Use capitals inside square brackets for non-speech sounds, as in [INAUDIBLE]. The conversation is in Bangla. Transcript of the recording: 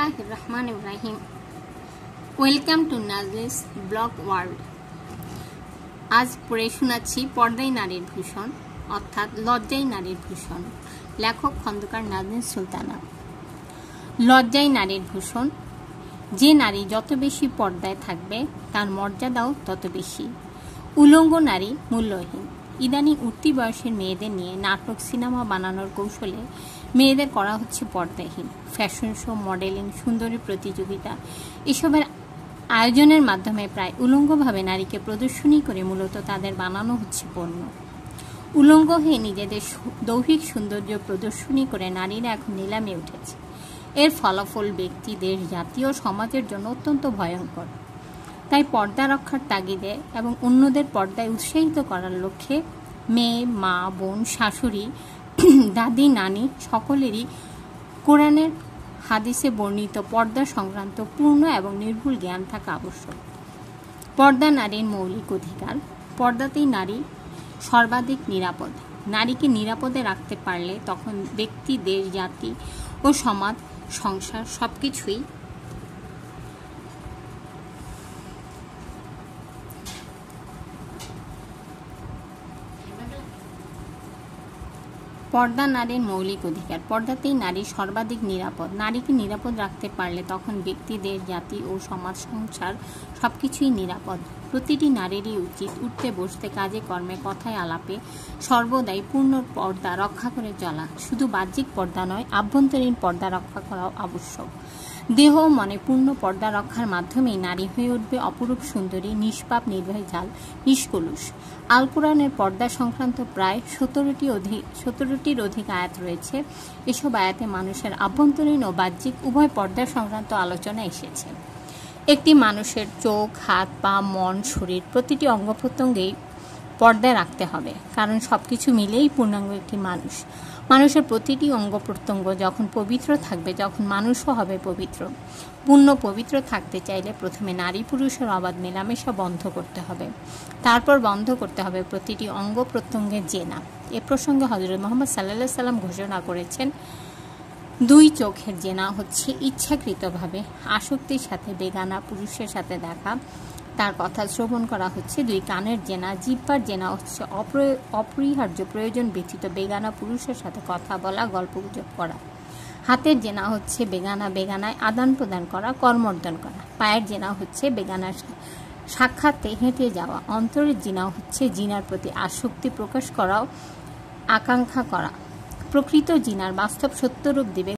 বিসমিল্লাহ রহমান ইব্রাহিম ওয়েলকাম টু নাজলিস ব্লগ ওয়ার্ল্ড। আজ পড়ে শোনাচ্ছি পর্দাই নারীর ভূষণ, অর্থাৎ লজ্জাই নারীর ভূষণ। লেখক খন্দকার নাজনীন সুলতানা। লজ্জাই নারীর ভূষণ, যে নারী যত বেশি পর্দায় থাকবে, তার মর্যাদাও তত বেশি। উলঙ্গ নারী মূল্যহীন। ইদানিং উঠতি বয়সের মেয়েদের নিয়ে নাটক, সিনেমা বানানোর কৌশলে মেয়েদের করা হচ্ছে পর্দাহীন। ফ্যাশন শো, মডেলিং, সুন্দরী প্রতিযোগিতা এসবের আয়োজনের মাধ্যমে প্রায় উলঙ্গভাবে নারীকে প্রদর্শনী করে মূলত তাদের বানানো হচ্ছে পণ্য। উলঙ্গ হয়ে নিজেদের দৈহিক সৌন্দর্য প্রদর্শনী করে নারীরা এখন নিলামে উঠেছে। এর ফলাফল ব্যক্তি, দেশ জাতীয় সমাজের জন্য অত্যন্ত ভয়ঙ্কর। তাই পর্দা রক্ষার তাগিদে এবং অন্যদের পর্দায় উৎসাহিত করার লক্ষ্যে মেয়ে, মা, বোন, শাশুড়ি, [CLEARS THROAT] দাদি, নানি সকলেরই কোরআনের হাদিসে বর্ণিত পর্দা সংক্রান্ত পূর্ণ এবং নির্ভুল জ্ঞান থাকা আবশ্যক। পর্দা নারীর মৌলিক অধিকার। পর্দাতেই নারী সর্বাধিক নিরাপদ। নারীকে নিরাপদে রাখতে পারলে তখন ব্যক্তি, দেশ, জাতি ও সমাজ, সংসার সব কিছুই পর্দা নারীর মৌলিক অধিকার। পর্দাতেই নারী সর্বাধিক নিরাপদ। নারীকে নিরাপদ রাখতে পারলে তখন ব্যক্তিদের জাতি ও সমাজ, সংসার সব কিছুই নিরাপদ। প্রতিটি নারীরই উচিত উঠতে, বসতে, কাজে, কর্মে, কথায়, আলাপে সর্বদাই পূর্ণ পর্দা রক্ষা করে চলা। শুধু বাহ্যিক পর্দা নয়, আভ্যন্তরীণ পর্দা রক্ষা করাও আবশ্যক। দেহ মনে পূর্ণ পর্দা রক্ষার মাধ্যমেই নারী হয়ে উঠবে অপরূপ সুন্দরী, নিষ্পাপ নির্ভয়জাল নিষ্কলুষ। আল কোরআনের পর্দা সংক্রান্ত প্রায় সতেরোটি সতেরোটির অধিক আয়াত রয়েছে। এসব আয়াতে মানুষের আভ্যন্তরীণ ও বাহ্যিক উভয় পর্দা সংক্রান্ত আলোচনা এসেছে। একটি মানুষের চোখ, হাত, পা, মন, শরীর প্রতিটি অঙ্গ প্রত্যঙ্গেই পর্দায় রাখতে হবে। কারণ সব কিছু মিলেই পূর্ণাঙ্গ একটি মানুষ। মানুষের প্রতিটি অঙ্গ প্রত্যঙ্গ যখন পবিত্র থাকবে, যখন মানুষও হবে পবিত্র। পূর্ণ পবিত্র থাকতে চাইলে প্রথমে নারী পুরুষের অবাধ মেলামেশা বন্ধ করতে হবে। তারপর বন্ধ করতে হবে প্রতিটি অঙ্গ প্রত্যঙ্গের জেনা। এ প্রসঙ্গে হজরত মোহাম্মদ সাল্লাহ সাল্লাম ঘোষণা করেছেন, দুই চোখের জেনা হচ্ছে ইচ্ছাকৃতভাবে আসক্তির সাথে বেগানা পুরুষের সাথে দেখা। তার কথা শ্রবণ করা হচ্ছে। দুই কানের জেনা জিব্বার জেনা হচ্ছে অপরিহার্য প্রয়োজন ব্যতীত বেগানা পুরুষের সাথে কথা বলা গল্পগুজব করা। হাতের জেনা হচ্ছে বেগানা, বেগানায় আদান প্রদান করা, কর্মর্দন করা। পায়ের জেনা হচ্ছে বেগানার সাক্ষাতে হেঁটে যাওয়া। অন্তরের জিনা হচ্ছে জিনার প্রতি আসক্তি প্রকাশ করাও, আকাঙ্ক্ষা করা। প্রকৃত জিনার বাস্তব সত্যরূপ দিবে